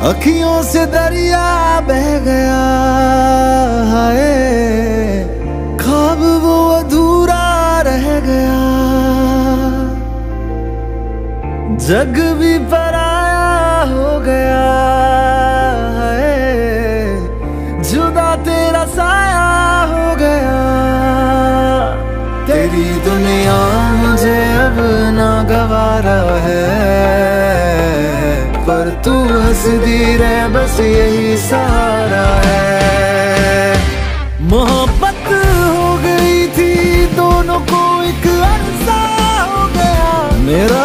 अखियों से दरिया बह गया है। खाब वो अधूरा रह गया। जग भी पराया हो गया है। जुदा तेरा साया हो गया। तेरी दुनिया मुझे अब ना गवारा है। हंसदी है, बस यही सहारा है। मोहब्बत हो गई थी, दोनों को एक अरसा हो गया। मेरा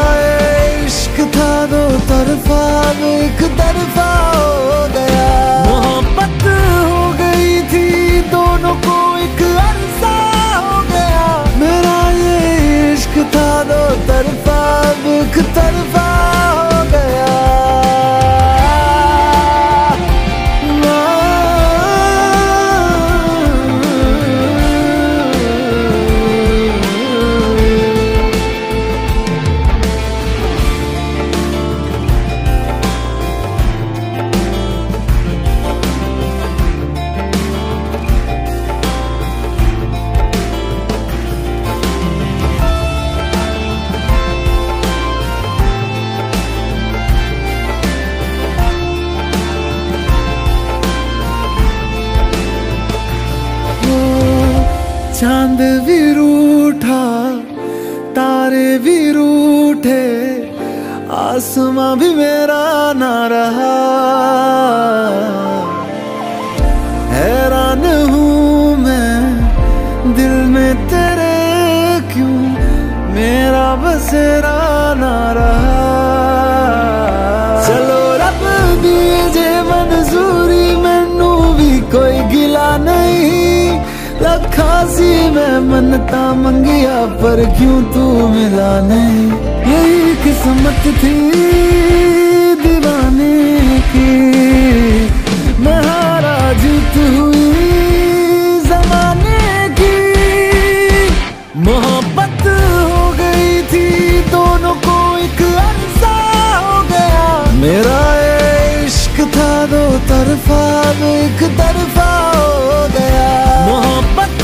चाँद भी रूठा तारे भी रूठे आसमां भी मेरा ना रहा। हैरान हूँ मैं, दिल में तेरे क्यों, मेरा बसेरा ना रहा। चलो रब दीजे मंजूरी, मैनू भी कोई गिला नहीं लखा सी मैं मनता मंगिया, पर क्यों तू मिला नहीं? यही किस्मत थी दीवाने की। मैं हारा जीत हुई जमाने की। मोहब्बत हो गई थी, दोनों को एक अरसा हो गया। मेरा तरफा में एक तरफा हो गया। मोहब्बत